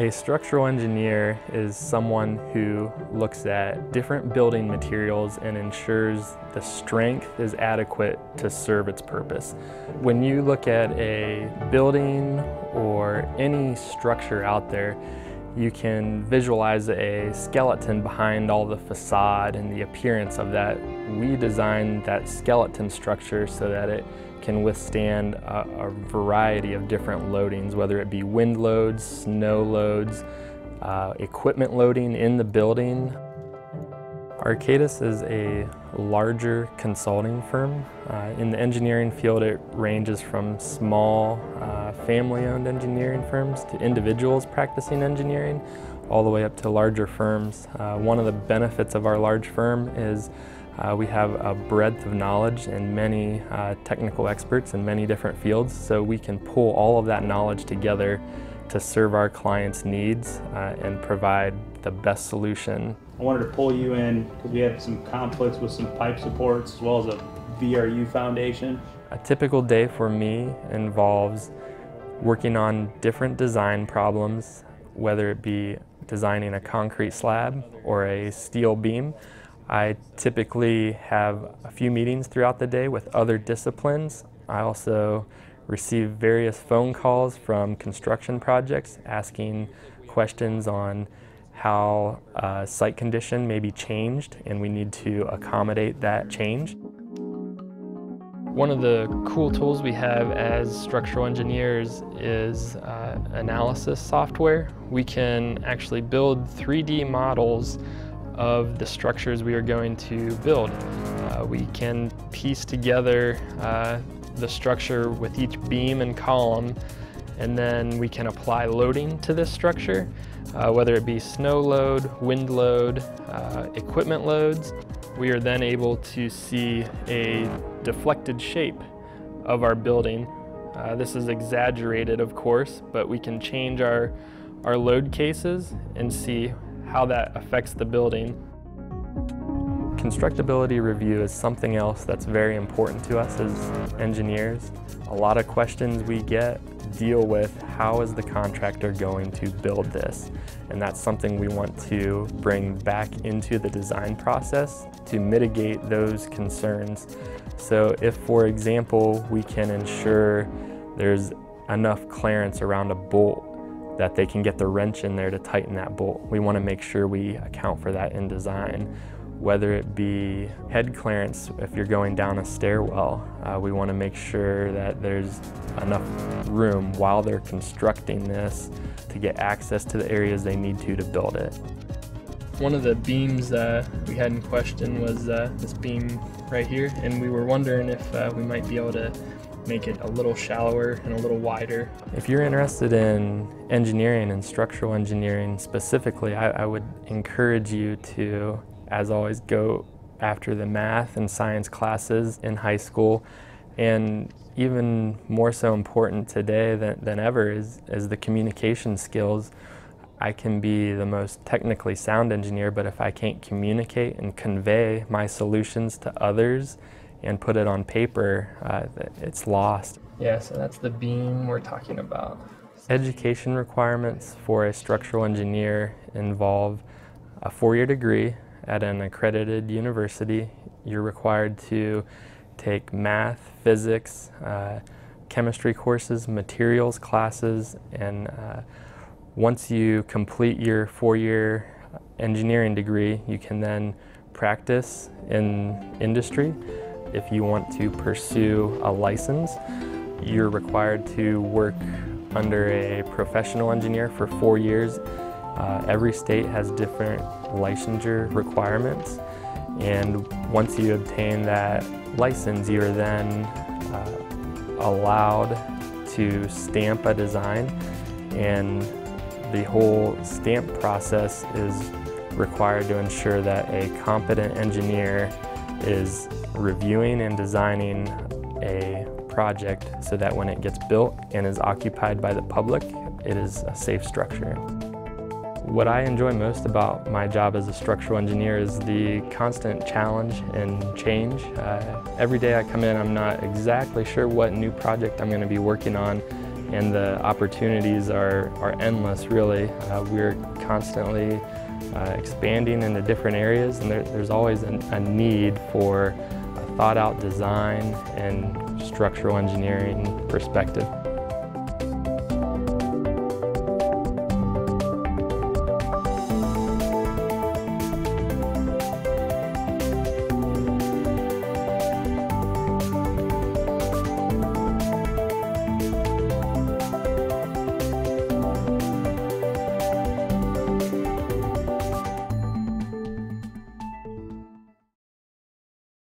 A structural engineer is someone who looks at different building materials and ensures the strength is adequate to serve its purpose. When you look at a building or any structure out there, you can visualize a skeleton behind all the facade and the appearance of that. We designed that skeleton structure so that it can withstand a, a variety of different loadings, whether it be wind loads, snow loads, uh, equipment loading in the building. Arcadis is a larger consulting firm. Uh, in the engineering field, it ranges from small uh, family-owned engineering firms to individuals practicing engineering, all the way up to larger firms. Uh, one of the benefits of our large firm is uh, we have a breadth of knowledge and many uh, technical experts in many different fields, so we can pull all of that knowledge together to serve our clients' needs uh, and provide the best solution. I wanted to pull you in because we have some conflicts with some pipe supports as well as a VRU foundation. A typical day for me involves working on different design problems, whether it be designing a concrete slab or a steel beam. I typically have a few meetings throughout the day with other disciplines. I also receive various phone calls from construction projects asking questions on how uh, site condition may be changed and we need to accommodate that change. One of the cool tools we have as structural engineers is uh, analysis software. We can actually build 3D models of the structures we are going to build. Uh, we can piece together uh, the structure with each beam and column and then we can apply loading to this structure, uh, whether it be snow load, wind load, uh, equipment loads. We are then able to see a deflected shape of our building. Uh, this is exaggerated, of course, but we can change our, our load cases and see how that affects the building. Constructability review is something else that's very important to us as engineers. A lot of questions we get deal with how is the contractor going to build this? And that's something we want to bring back into the design process to mitigate those concerns. So if, for example, we can ensure there's enough clearance around a bolt that they can get the wrench in there to tighten that bolt. We want to make sure we account for that in design whether it be head clearance if you're going down a stairwell. Uh, we want to make sure that there's enough room while they're constructing this to get access to the areas they need to to build it. One of the beams uh, we had in question was uh, this beam right here, and we were wondering if uh, we might be able to make it a little shallower and a little wider. If you're interested in engineering and structural engineering specifically, I, I would encourage you to as always, go after the math and science classes in high school. And even more so important today than, than ever is, is the communication skills. I can be the most technically sound engineer, but if I can't communicate and convey my solutions to others and put it on paper, uh, it's lost. Yeah, so that's the beam we're talking about. Education requirements for a structural engineer involve a four-year degree at an accredited university, you're required to take math, physics, uh, chemistry courses, materials classes, and uh, once you complete your four-year engineering degree, you can then practice in industry. If you want to pursue a license, you're required to work under a professional engineer for four years uh, every state has different licensure requirements and once you obtain that license you are then uh, allowed to stamp a design and the whole stamp process is required to ensure that a competent engineer is reviewing and designing a project so that when it gets built and is occupied by the public, it is a safe structure. What I enjoy most about my job as a structural engineer is the constant challenge and change. Uh, every day I come in, I'm not exactly sure what new project I'm going to be working on, and the opportunities are, are endless, really. Uh, we're constantly uh, expanding into different areas, and there, there's always an, a need for a thought-out design and structural engineering perspective.